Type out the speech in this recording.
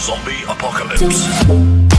Zombie Apocalypse.